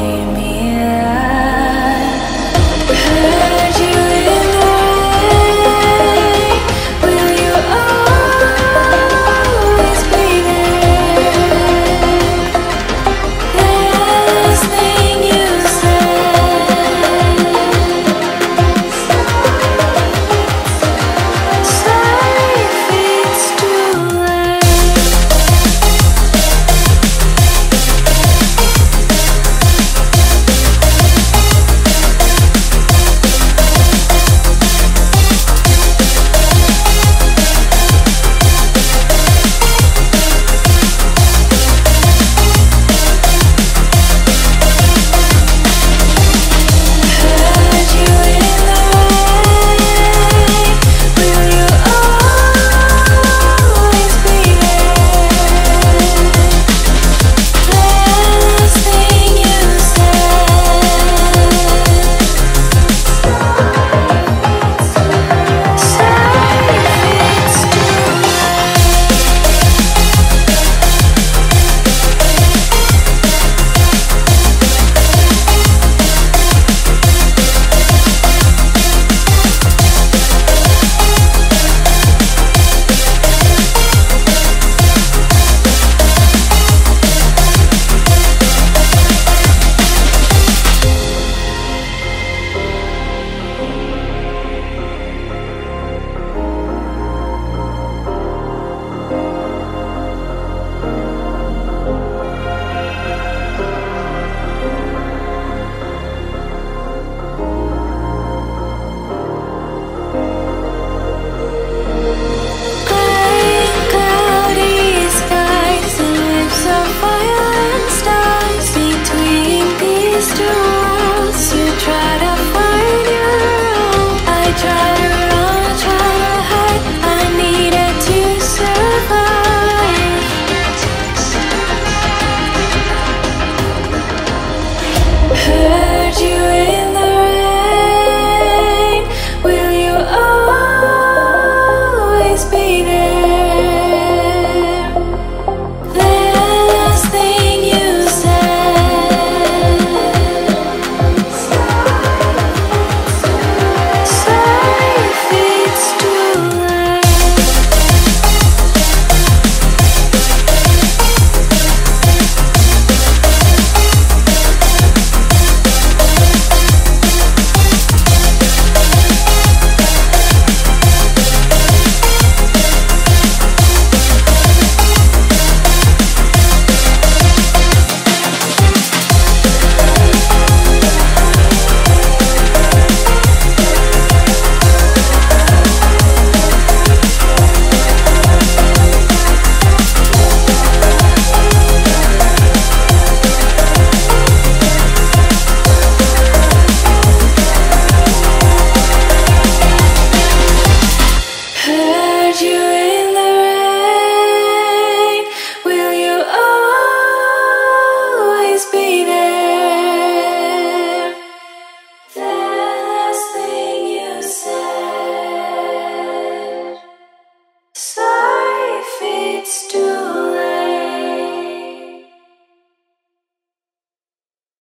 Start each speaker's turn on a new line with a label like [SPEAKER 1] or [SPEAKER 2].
[SPEAKER 1] made me.